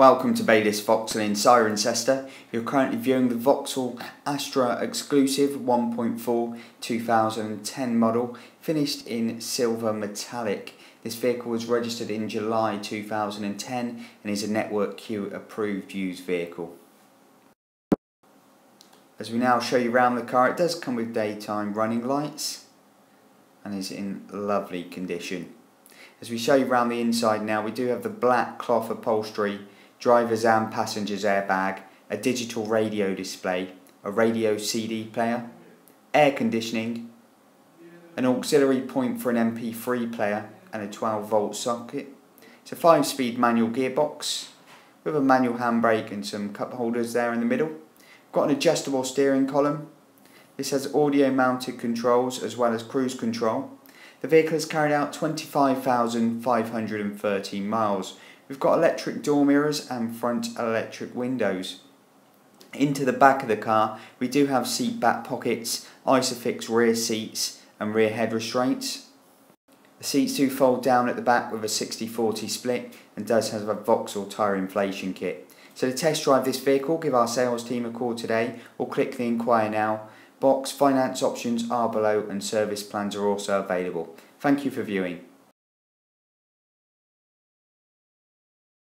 Welcome to Baylis Vauxhall in Cirencester. You're currently viewing the Vauxhall Astra Exclusive 1.4 2010 model, finished in silver metallic. This vehicle was registered in July 2010 and is a Network Q approved used vehicle. As we now show you around the car, it does come with daytime running lights and is in lovely condition. As we show you around the inside now, we do have the black cloth upholstery driver's and passenger's airbag, a digital radio display, a radio CD player, air conditioning, an auxiliary point for an MP3 player and a 12 volt socket. It's a 5 speed manual gearbox with a manual handbrake and some cup holders there in the middle. Got an adjustable steering column. This has audio mounted controls as well as cruise control. The vehicle has carried out 25,513 miles We've got electric door mirrors and front electric windows. Into the back of the car, we do have seat back pockets, Isofix rear seats and rear head restraints. The seats do fold down at the back with a 60-40 split and does have a Vauxhall tyre inflation kit. So to test drive this vehicle, give our sales team a call today or click the inquire now. Box finance options are below and service plans are also available. Thank you for viewing.